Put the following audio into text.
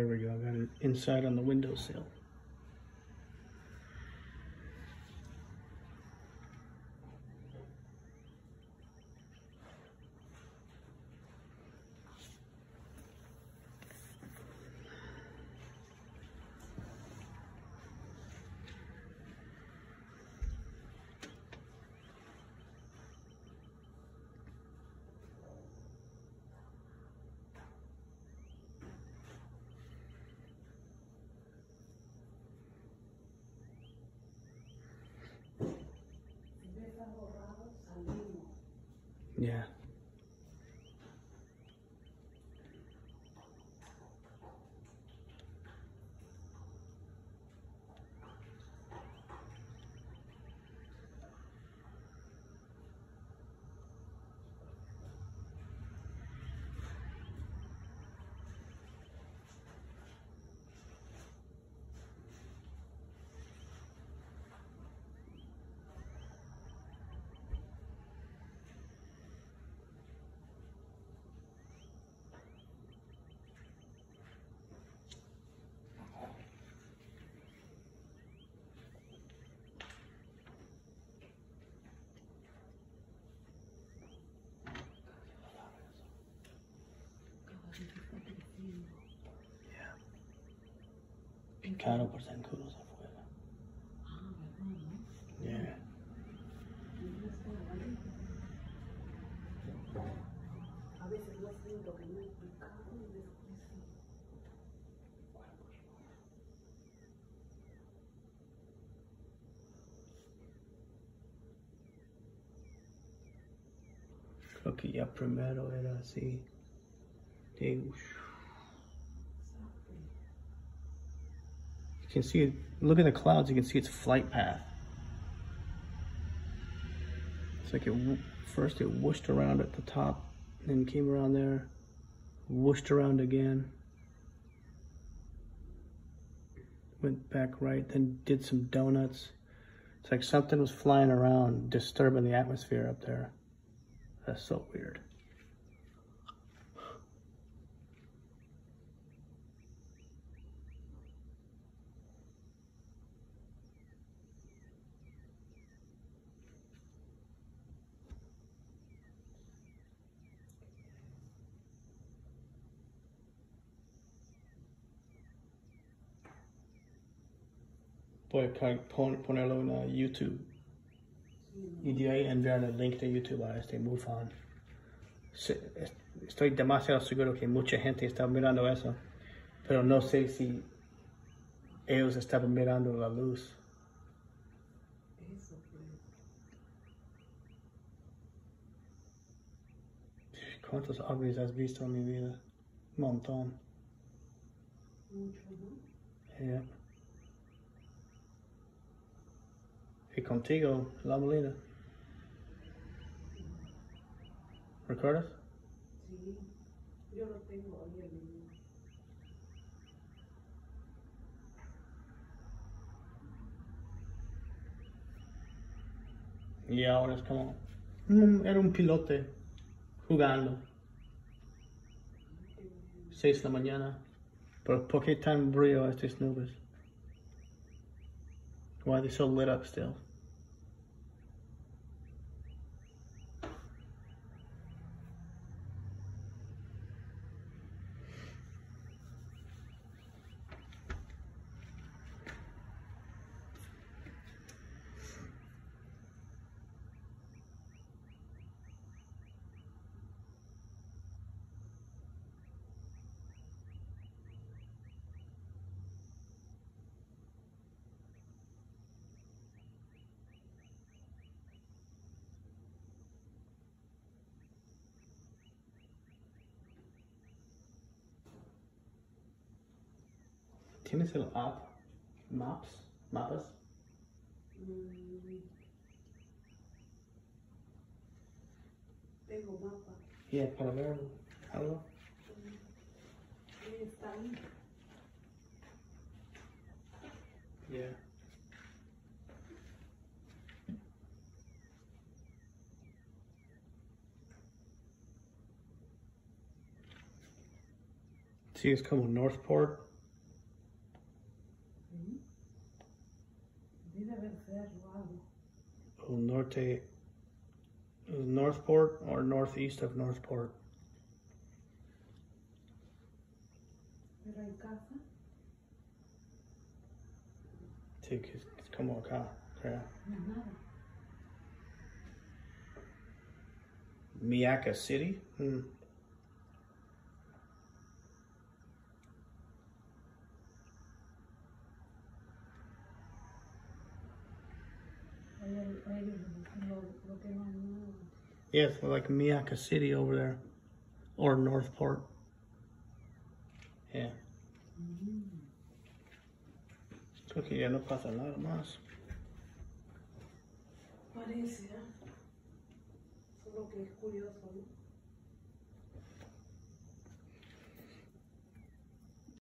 There we go. I got it inside on the windowsill. Yeah. cattle percent kudos afuera. Yeah. A veces no es que que ya primero era así. Can see it. Look at the clouds. You can see its flight path. It's like it first it whooshed around at the top, then came around there, whooshed around again, went back right, then did some donuts. It's like something was flying around, disturbing the atmosphere up there. That's so weird. Pon- ponerlo en YouTube. Y de ahí enviar el link de YouTube a este MUFON. Estoy demasiado seguro que mucha gente está mirando eso, pero no sé si ellos estaban mirando la luz. ¿Cuántos ovnis has visto en mi vida? Un montón. Yeah. Y contigo, La Molina. ¿Recuerdas? Sí. Yo lo tengo ahí en mi. Y ahora es como, mm, era un pilote jugando. Seis de la mañana. Pero ¿por qué tan brillo estas nubes? Why are they so lit up still? ¿Tienes el app? Maps? ¿Mapas? Mm. Tengo mapa. Yeah, para ver algo. Está. Yeah. Sí, es como Northport. Norte, Northport or northeast of Northport. Pero hay casa. Sí, que es es como acá, creo. No es nada. Myakka City. Mm. Yes, like Myakka City over there, or Northport. Yeah. Creo que ya no pasa nada más. Parece, ¿eh? Solo que es curioso.